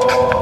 Oh.